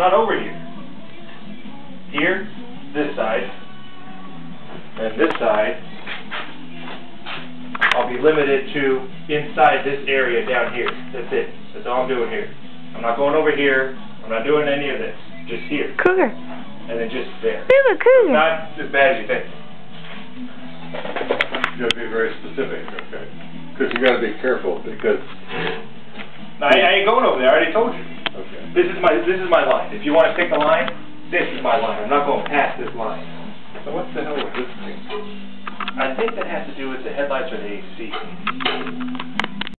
not over here. Here, this side, and this side, I'll be limited to inside this area down here. That's it. That's all I'm doing here. I'm not going over here. I'm not doing any of this. Just here. Cougar. And then just there. Cougar, cougar. Not as bad as you think. You gotta be very specific, okay? Because you gotta be careful, because, No, I, I ain't going over there. I already told you. This is my this is my line. If you want to pick a line, this is my line. I'm not going past this line. So what the hell is this thing? I think that has to do with the headlights or the AC.